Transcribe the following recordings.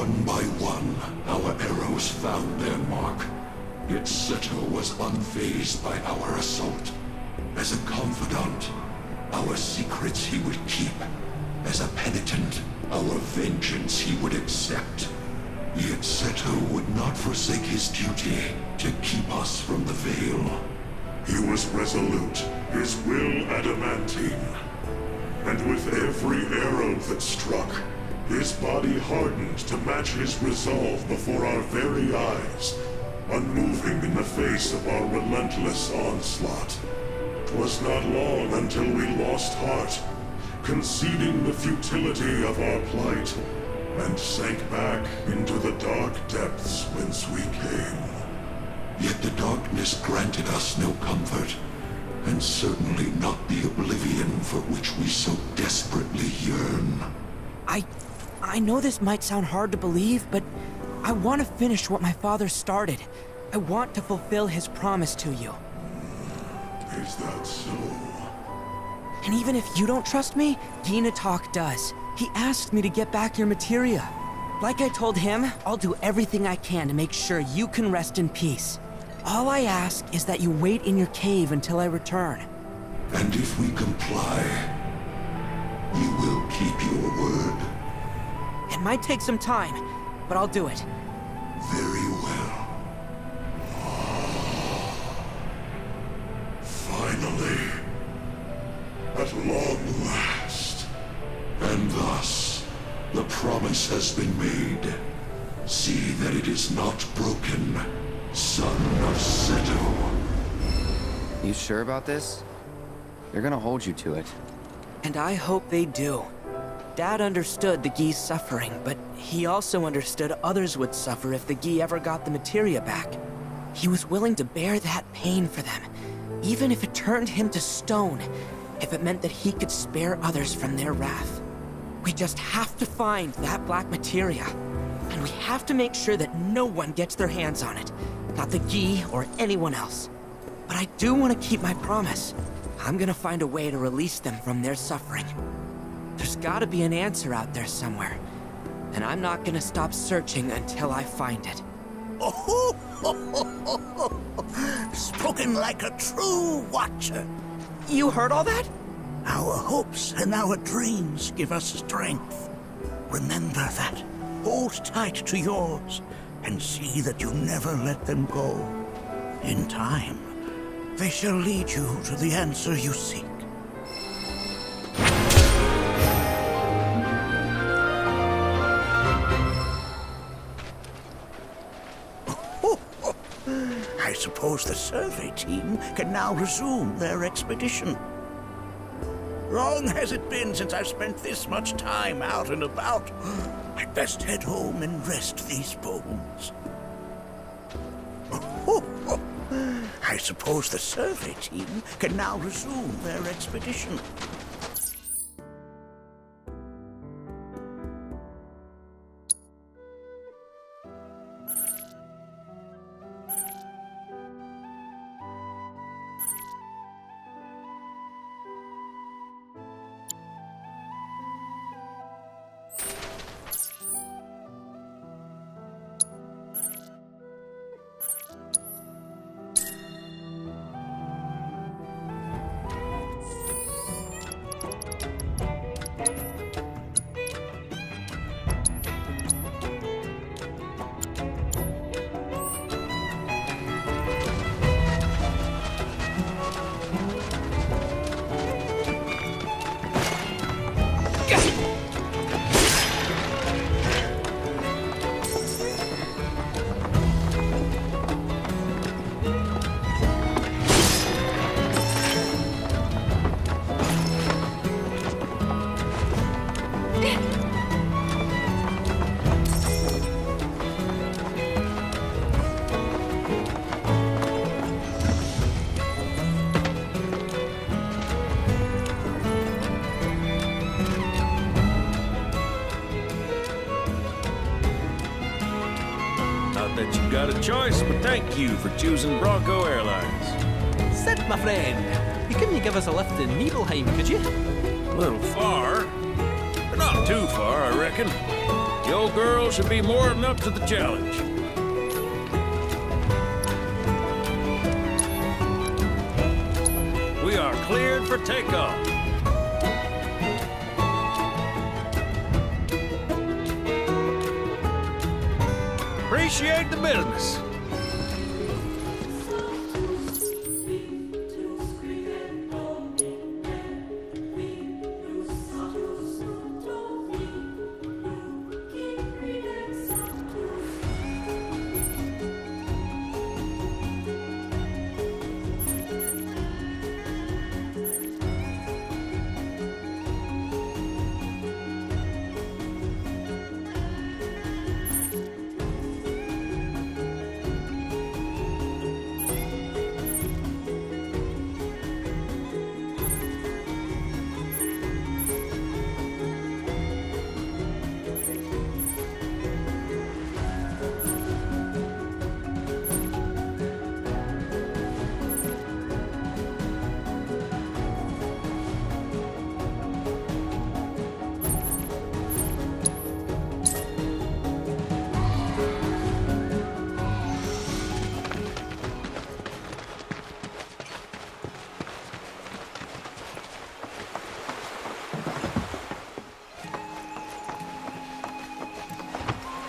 One by one, our arrows found their mark. Yet Seto was unfazed by our assault. As a confidant, our secrets he would keep. As a penitent, our vengeance he would accept. Yet Seto would not forsake his duty to keep us from the Veil. He was resolute, his will adamantine. And with every arrow that struck, his body hardened to match his resolve before our very eyes, unmoving in the face of our relentless onslaught. 'Twas not long until we lost heart, conceding the futility of our plight, and sank back into the dark depths whence we came. Yet the darkness granted us no comfort, and certainly not the oblivion for which we so desperately yearn. I... I know this might sound hard to believe, but I want to finish what my father started. I want to fulfill his promise to you. Is that so? And even if you don't trust me, Talk does. He asked me to get back your materia. Like I told him, I'll do everything I can to make sure you can rest in peace. All I ask is that you wait in your cave until I return. And if we comply, you will keep your word. It might take some time, but I'll do it. Very well. Finally. At long last. And thus, the promise has been made. See that it is not broken, son of Seto. You sure about this? They're gonna hold you to it. And I hope they do. Dad understood the Gi's suffering, but he also understood others would suffer if the Gi ever got the materia back. He was willing to bear that pain for them, even if it turned him to stone, if it meant that he could spare others from their wrath. We just have to find that black materia, and we have to make sure that no one gets their hands on it, not the Gi or anyone else. But I do want to keep my promise. I'm gonna find a way to release them from their suffering. There's gotta be an answer out there somewhere. And I'm not gonna stop searching until I find it. Oh, Spoken like a true watcher. You heard all that? Our hopes and our dreams give us strength. Remember that. Hold tight to yours, and see that you never let them go. In time, they shall lead you to the answer you seek. Suppose the survey team can now resume their expedition. Long has it been since I've spent this much time out and about. I'd best head home and rest these bones. I suppose the survey team can now resume their expedition. Choice, but thank you for choosing Bronco Airlines. Cid, my friend, you couldn't give us a lift in Nibelheim, could you? A little far, but not too far, I reckon. Your girl should be more than up to the challenge. We are cleared for takeoff. Appreciate the business.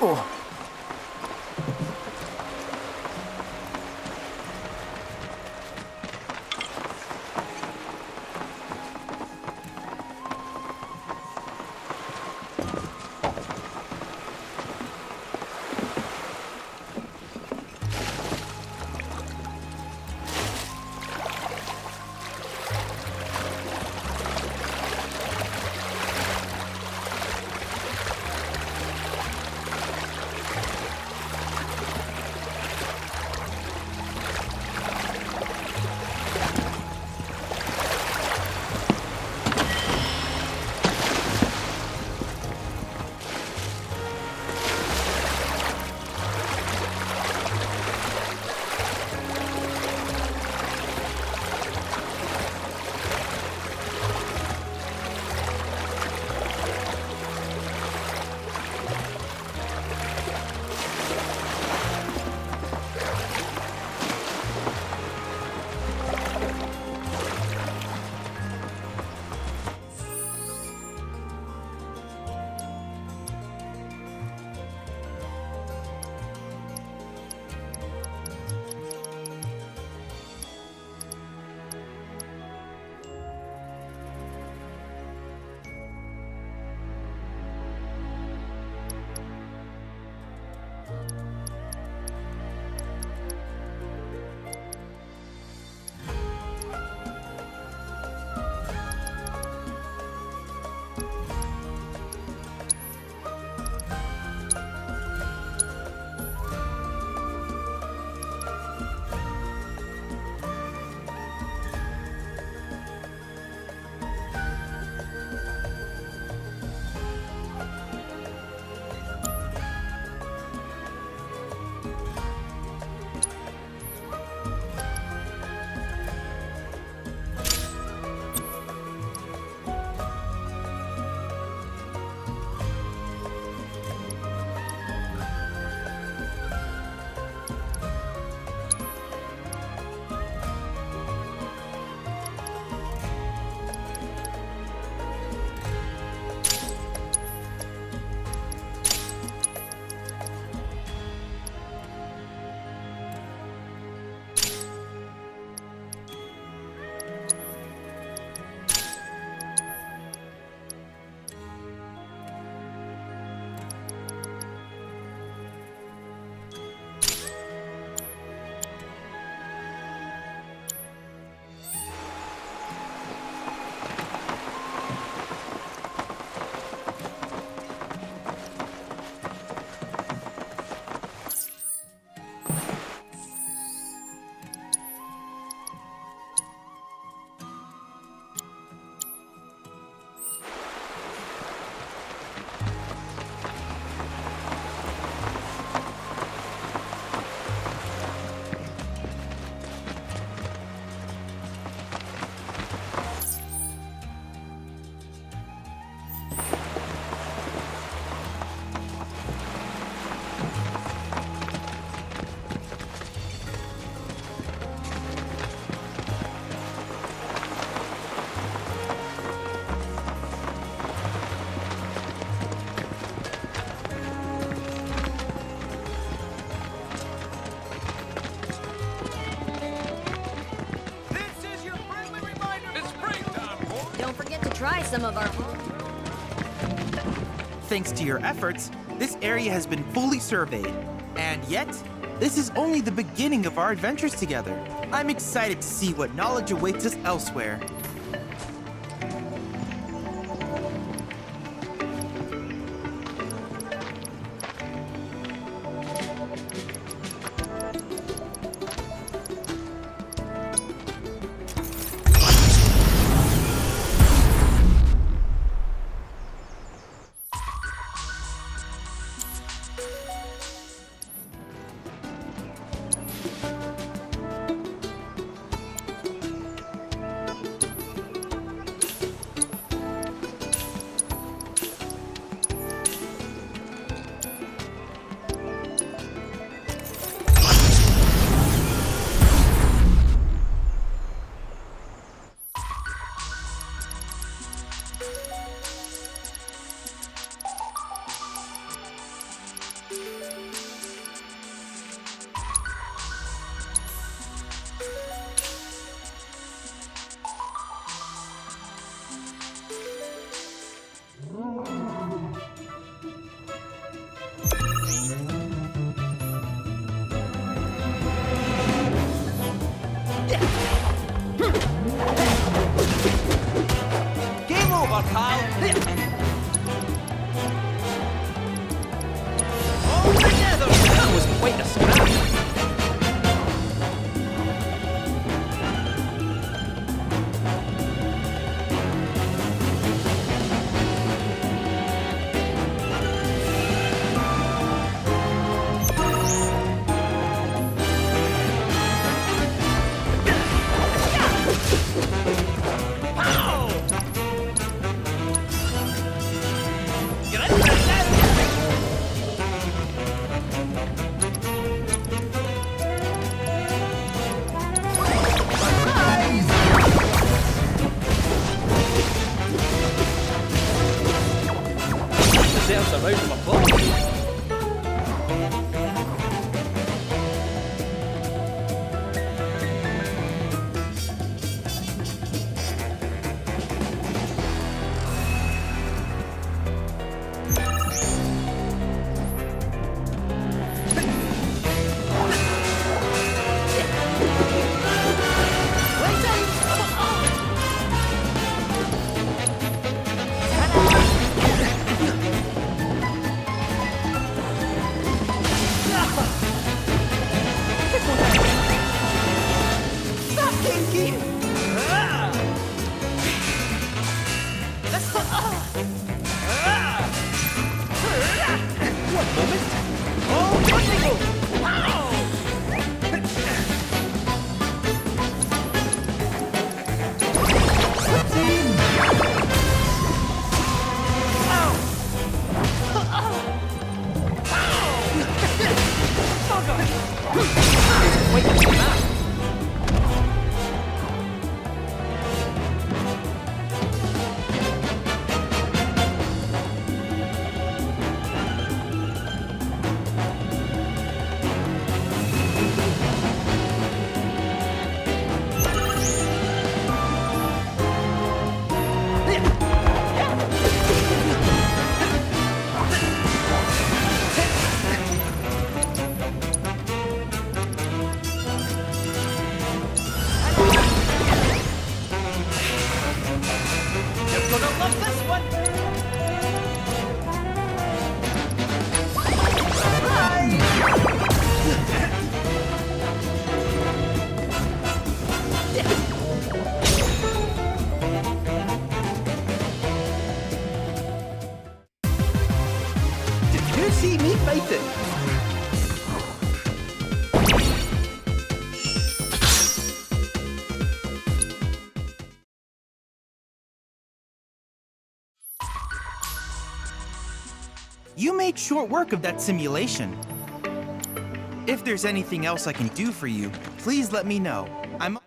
Oh. Some of our Thanks to your efforts, this area has been fully surveyed. And yet, this is only the beginning of our adventures together. I'm excited to see what knowledge awaits us elsewhere. You made short work of that simulation. If there's anything else I can do for you, please let me know. I'm.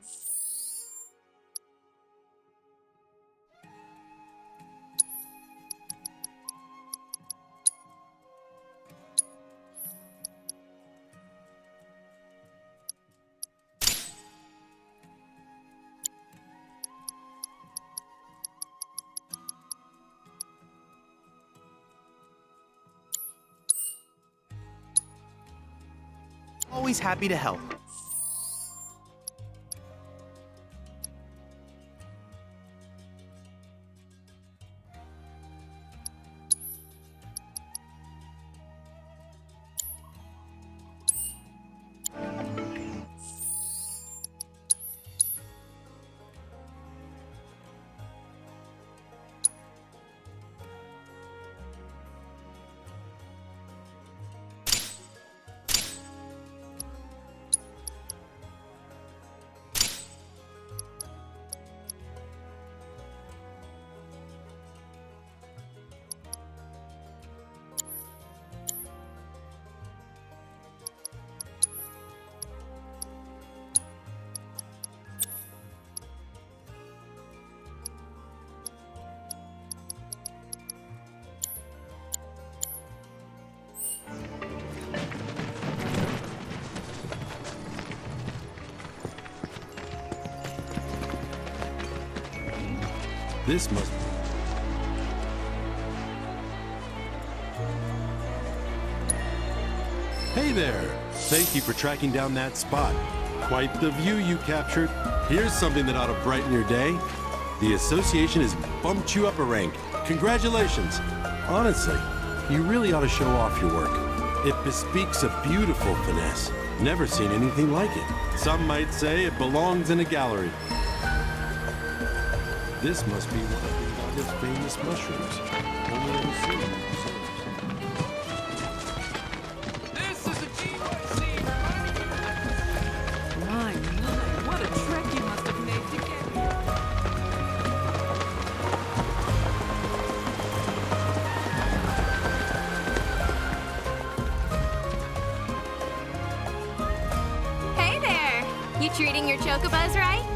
Always happy to help. This must be... Hey there! Thank you for tracking down that spot. Quite the view you captured. Here's something that ought to brighten your day. The association has bumped you up a rank. Congratulations! Honestly, you really ought to show off your work. It bespeaks a beautiful finesse. Never seen anything like it. Some might say it belongs in a gallery. This must be one of Gongaga's famous mushrooms. Only in zoo My, my, what a trek you must have made to get here. Hey there! You treating your chocobos right?